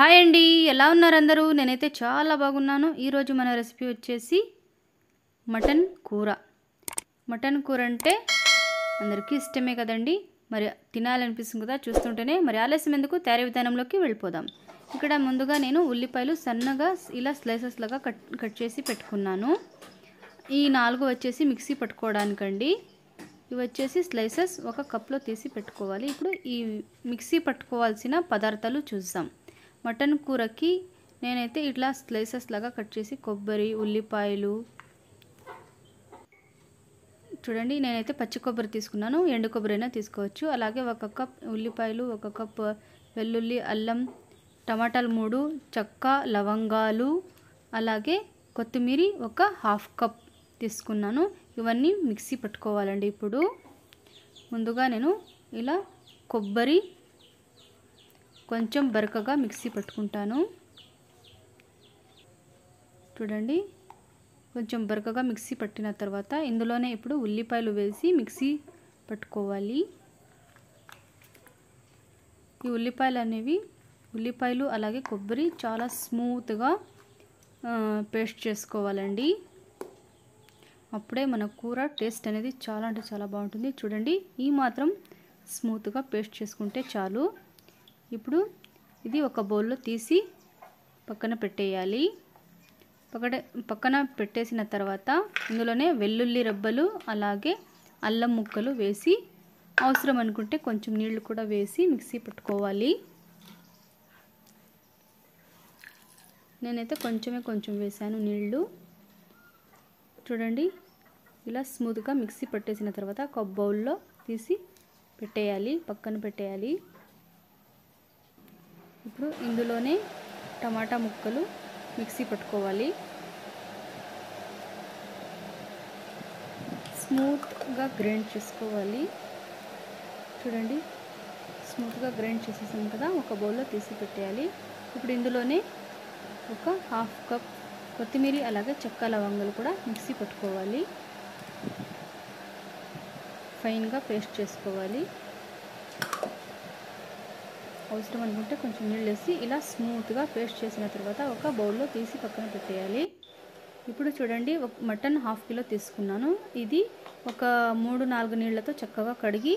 Hi అండి ఎలా ఉన్నారు అందరూ? నేనైతే చాలా బాగున్నాను. ఈరోజు మన రెసిపీ వచ్చేసి మటన్ కూర. మటన్ కూర అంటే అందరికీ ఇష్టమే కదండి. మరి తినాలనిపిస్తుంది కదా చూస్తుంటేనే. మరి ఆలస్యం ఎందుకు? తయారీ విధానంలోకి వెళ్ళిపోదాం. ఇక్కడ ముందుగా నేను ఉల్లిపాయలు సన్నగా ఇలా స్లైసెస్ లాగా కట్ కట్ చేసి పెట్టుకున్నాను. ఈ నాలుగు వచ్చేసి మిక్సీ పట్టుకోవడానికండి. ఇవి వచ్చేసి స్లైసెస్ ఒక కప్లో తీసి పెట్టుకోవాలి. ఇప్పుడు ఈ మిక్సీ పట్టుకోవాల్సిన పదార్థాలు చూద్దాం. మటన్ కూరకి నేనైతే ఇట్లా స్లైసెస్ లాగా కట్ చేసి కొబ్బరి ఉల్లిపాయలు. చూడండి నేనైతే పచ్చి కొబ్బరి తీసుకున్నాను. ఎండు కొబ్బరి అయినా తీసుకోవచ్చు. అలాగే ఒక కప్ ఉల్లిపాయలు ఒక కప్ వెల్లుల్లి అల్లం టమాటాలు మూడు చెక్క లవంగాలు అలాగే కొత్తిమీర ఒక హాఫ్ కప్ తీసుకున్నాను. ఇవన్నీ మిక్సీ పట్టుకోవాలండి ఇప్పుడు. ముందుగా నేను ఇలా కొబ్బరి కొంచెం బరకగా మిక్సీ పట్టుకుంటాను. చూడండి కొంచెం బరకగా మిక్సీ పట్టిన తర్వాత ఇందులోనే ఇప్పుడు ఉల్లిపాయలు వేసి మిక్సీ పట్టుకోవాలి. ఈ ఉల్లిపాయలు అనేవి ఉల్లిపాయలు అలాగే కొబ్బరి చాలా స్మూత్గా పేస్ట్ చేసుకోవాలండి. అప్పుడే మన కూర టేస్ట్ అనేది చాలా అంటే చాలా బాగుంటుంది. చూడండి ఈ మాత్రం స్మూత్గా పేస్ట్ చేసుకుంటే చాలు. ఇప్పుడు ఇది ఒక బౌల్లో తీసి పక్కన పెట్టేయాలి. పక్కన పక్కన పెట్టేసిన తర్వాత ఇందులోనే వెల్లుల్లి రబ్బలు అలాగే అల్లం ముక్కలు వేసి అవసరం అనుకుంటే కొంచెం నీళ్ళు కూడా వేసి మిక్సీ పట్టుకోవాలి. నేనైతే కొంచెమే కొంచెం వేసాను నీళ్ళు. చూడండి ఇలా స్మూత్గా మిక్సీ పట్టేసిన తర్వాత ఒక బౌల్లో తీసి పెట్టేయాలి పక్కన పెట్టేయాలి. ఇప్పుడు ఇందులోనే టమాటా ముక్కలు మిక్సీ పట్టుకోవాలి. స్మూత్గా గ్రైండ్ చేసుకోవాలి. చూడండి స్మూత్గా గ్రైండ్ చేసేసాం కదా ఒక బౌల్లో తీసి పెట్టేయాలి. ఇప్పుడు ఇందులోనే ఒక హాఫ్ కప్ కొత్తిమీర అలాగే చెక్క లవంగాలు కూడా మిక్సీ పట్టుకోవాలి. ఫైన్గా పేస్ట్ చేసుకోవాలి. అవసరం అనుకుంటే కొంచెం నీళ్ళు వేసి ఇలా స్మూత్గా పేస్ట్ చేసిన తర్వాత ఒక బౌల్లో తీసి పక్కన పెట్టేయాలి. ఇప్పుడు చూడండి ఒక మటన్ హాఫ్ కిలో తీసుకున్నాను. ఇది ఒక మూడు నాలుగు నీళ్ళతో చక్కగా కడిగి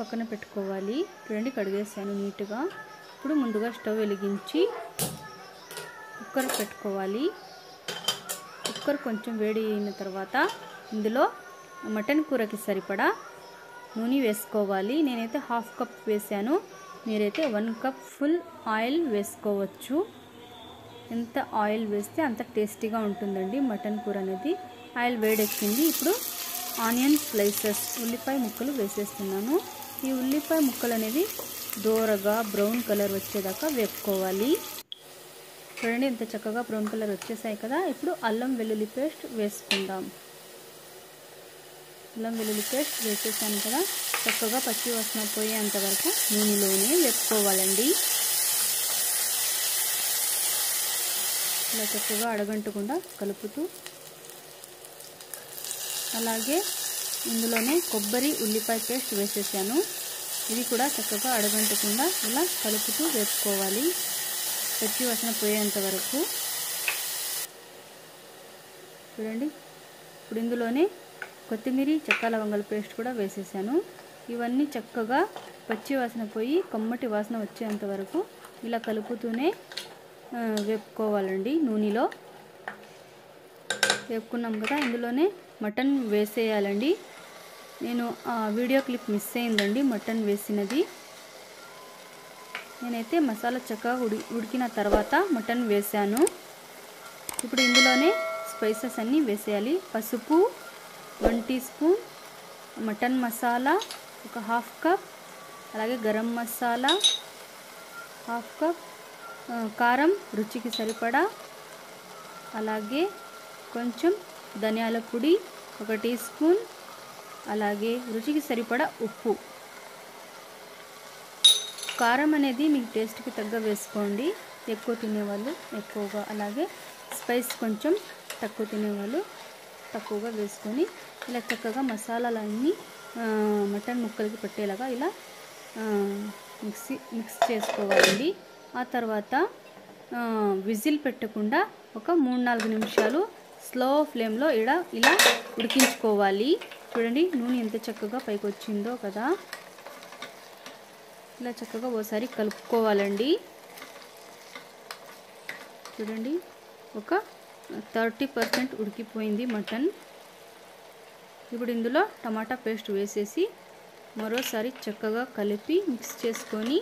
పక్కన పెట్టుకోవాలి. చూడండి కడిగేసాను నీట్గా. ఇప్పుడు ముందుగా స్టవ్ వెలిగించి కుక్కర్ పెట్టుకోవాలి. కుక్కర్ కొంచెం వేడి అయిన తర్వాత ఇందులో మటన్ కూరకి సరిపడా నూనె వేసుకోవాలి. నేనైతే హాఫ్ కప్ వేసాను. మీరైతే వన్ కప్ ఫుల్ ఆయిల్ వేసుకోవచ్చు. ఎంత ఆయిల్ వేస్తే అంత టేస్టీగా ఉంటుందండి మటన్ కూర అనేది. ఆయిల్ వేడెక్కింది. ఇప్పుడు ఆనియన్ స్లైసెస్ ఉల్లిపాయ ముక్కలు వేసేస్తున్నాను. ఈ ఉల్లిపాయ ముక్కలు అనేది దోరగా బ్రౌన్ కలర్ వచ్చేదాకా వేపుకోవాలి. చూడండి ఇంత చక్కగా బ్రౌన్ కలర్ వచ్చేసాయి కదా. ఇప్పుడు అల్లం వెల్లుల్లి పేస్ట్ వేసుకుందాం. అల్లం వెల్లుల్లి పేస్ట్ వేసేసాను కదా. చక్కగా పచ్చి వాసన పోయేంత వరకు నూనెలోనే వేపుకోవాలండి ఇలా చక్కగా అడగంటకుండా కలుపుతూ అలాగే ఇందులోనే కొబ్బరి ఉల్లిపాయ పేస్ట్ వేసేసాను. ఇది కూడా చక్కగా అడగంటకుండా ఇలా కలుపుతూ వేపుకోవాలి. పచ్చి వాసన పోయేంత వరకు చూడండి. ఇప్పుడు ఇందులోనే కొత్తిమీర చెక్క లవంగల పేస్ట్ కూడా వేసేసాను. ఇవన్నీ చక్కగా పచ్చి వాసన పోయి కమ్మటి వాసన వచ్చేంత వరకు ఇలా కలుపుతూనే వేపుకోవాలండి నూనెలో. వేపుకున్నాం కదా ఇందులోనే మటన్ వేసేయాలండి. నేను ఆ వీడియో క్లిప్ మిస్ అయిందండి మటన్ వేసినది. నేనైతే మసాలా చక్కగా ఉడి ఉడికిన తర్వాత మటన్ వేసాను. ఇప్పుడు ఇందులోనే స్పైసెస్ అన్నీ వేసేయాలి. పసుపు one teaspoon mutton masala ఒక హాఫ్ కప్ అలాగే గరం మసాలా హాఫ్ కప్ కారం రుచికి సరిపడా అలాగే కొంచెం ధనియాల పొడి ఒక టీ స్పూన్ అలాగే రుచికి సరిపడా ఉప్పు. కారం అనేది మీకు టేస్ట్కి తగ్గ వేసుకోండి. ఎక్కువ తినేవాళ్ళు ఎక్కువగా అలాగే స్పైస్ కొంచెం తక్కువ తినేవాళ్ళు తక్కువగా వేసుకొని ఇలా చక్కగా మసాలాలన్నీ మటన్ ముక్కలకి పట్టేలాగా ఇలా మిక్సీ మిక్స్ చేసుకోవాలండి. ఆ తర్వాత విజిల్ పెట్టకుండా ఒక మూడు నాలుగు నిమిషాలు స్లో ఫ్లేమ్లో ఇడ ఇలా ఉడికించుకోవాలి. చూడండి నూనె ఎంత చక్కగా పైకి వచ్చిందో కదా. ఇలా చక్కగా ఓసారి కలుపుకోవాలండి. చూడండి ఒక థర్టీ పర్సెంట్ ఉడికిపోయింది మటన్. ఇప్పుడు ఇందులో టమాటా పేస్ట్ వేసేసి మరోసారి చక్కగా కలిపి మిక్స్ చేసుకొని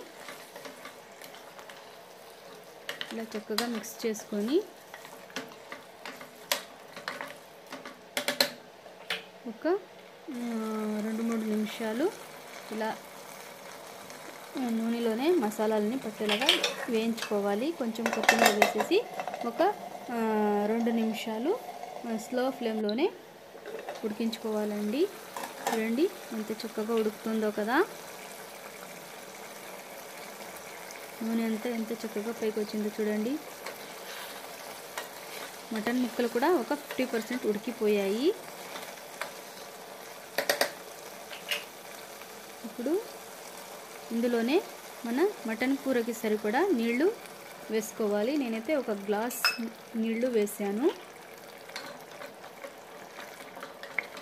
ఇలా చక్కగా మిక్స్ చేసుకొని ఒక రెండు మూడు నిమిషాలు ఇలా నూనెలోనే మసాలాలని పట్టేలాగా వేయించుకోవాలి. కొంచెం కొత్తిమీర వేసేసి ఒక రెండు నిమిషాలు స్లో ఫ్లేమ్లోనే ఉడికించుకోవాలండి. చూడండి ఎంత చక్కగా ఉడుకుతుందో కదా. నూనె అంతా ఎంత చక్కగా పైకి వచ్చిందో చూడండి. మటన్ ముక్కలు కూడా ఒక ఫిఫ్టీ పర్సెంట్ ఉడికిపోయాయి. ఇప్పుడు ఇందులోనే మన మటన్ కూరకి సరిపడా నీళ్ళు వేసుకోవాలి. నేనైతే ఒక గ్లాస్ నీళ్ళు వేసాను.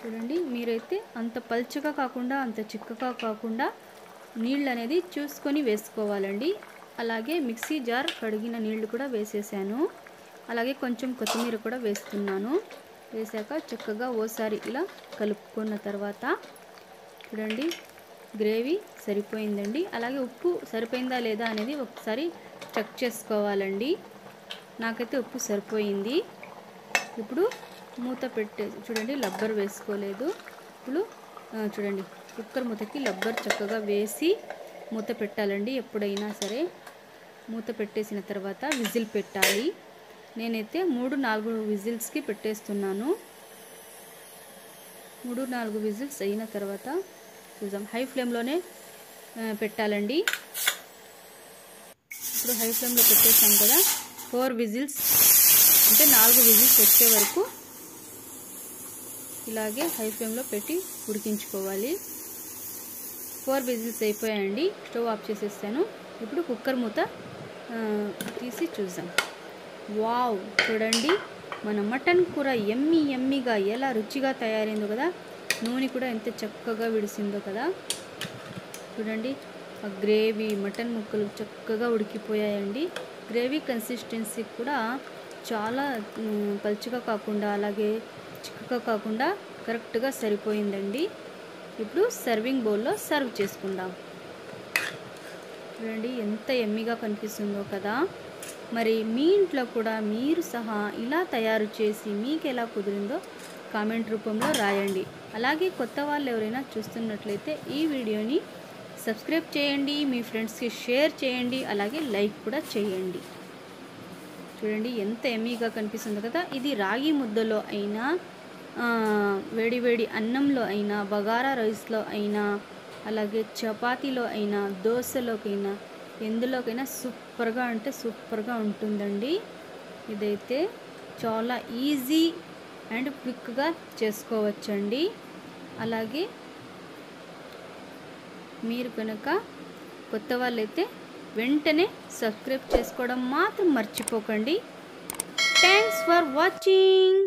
చూడండి. మీరైతే అంత పల్చగా కాకుండా అంత చిక్కగా కాకుండా నీళ్ళు అనేది చూసుకొని వేసుకోవాలండి. అలాగే మిక్సీ జార్ కడిగిన నీళ్ళు కూడా వేసేసాను. అలాగే కొంచెం కొత్తిమీర కూడా వేస్తున్నాను. వేసాక చక్కగా ఓసారి ఇలా కలుపుకున్న తర్వాత చూడండి గ్రేవీ సరిపోయిందండి. అలాగే ఉప్పు సరిపోయిందా లేదా అనేది ఒకసారి చెక్ చేసుకోవాలండి. నాకైతే ఉప్పు సరిపోయింది. ఇప్పుడు మూత పెట్టే చూడండి లబ్బర్ వేసుకోలేదు. ఇప్పుడు చూడండి కుక్కర్ మూతకి లబ్బర్ చక్కగా వేసి మూత పెట్టాలండి. ఎప్పుడైనా సరే మూత పెట్టేసిన తర్వాత విజిల్ పెట్టాలి. నేనైతే మూడు నాలుగు విజిల్స్కి పెట్టేస్తున్నాను. మూడు నాలుగు విజిల్స్ అయిన తర్వాత చూద్దాం. హై ఫ్లేమ్లోనే పెట్టాలండి. ఇప్పుడు హై ఫ్లేమ్లో పెట్టేసాం కదా. ఫోర్ విజిల్స్ అంటే నాలుగు విజిల్స్ వచ్చే వరకు ఇలాగే హై ఫ్లేమ్లో పెట్టి ఉడికించుకోవాలి. ఫోర్ విజిల్స్ అయిపోయాయండి. స్టవ్ ఆఫ్ చేసేస్తాను. ఇప్పుడు కుక్కర్ మూత తీసి చూద్దాం. వావ్! చూడండి మన మటన్ కూర ఎమ్మి ఎమ్మిగా ఎలా రుచిగా తయారైందో కదా! నూనె కూడా ఎంత చక్కగా విడిసిందో కదా! చూడండి ఆ గ్రేవీ మటన్ ముక్కలు చక్కగా ఉడికిపోయాయండి. గ్రేవీ కన్సిస్టెన్సీ కూడా చాలా పలుచగా కాకుండా అలాగే చిక్కగా కాకుండా కరెక్ట్గా సరిపోయిందండి. ఇప్పుడు సర్వింగ్ బౌల్లో సర్వ్ చేసుకుందాం. చూడండి ఎంత ఎమ్మిగా కనిపిస్తుందో కదా. మరి మీ ఇంట్లో కూడా మీరు సహా ఇలా తయారు చేసి మీకు ఎలా కుదిరిందో కామెంట్ రూపంలో రాయండి. అలాగే కొత్త వాళ్ళు ఎవరైనా చూస్తున్నట్లయితే ఈ వీడియోని సబ్స్క్రైబ్ చేయండి మీ ఫ్రెండ్స్కి షేర్ చేయండి అలాగే లైక్ కూడా చేయండి. చూడండి ఎంత ఎమ్మీగా కనిపిస్తుందో కదా. ఇది రాగి ముద్దలో అయినా వేడివేడి వేడి వేడి అన్నంలో అయినా బగారా రైస్లో అయినా అలాగే చపాతీలో అయినా దోశలోకైనా ఎందులోకైనా సూపర్గా అంటే సూపర్గా ఉంటుందండి. ఇదైతే చాలా ఈజీ అండ్ క్విక్గా చేసుకోవచ్చండి. అలాగే మీరు కనుక కొత్త వాళ్ళైతే వెంటనే సబ్స్క్రైబ్ చేసుకోవడం మాత్రం మర్చిపోకండి. Thanks for watching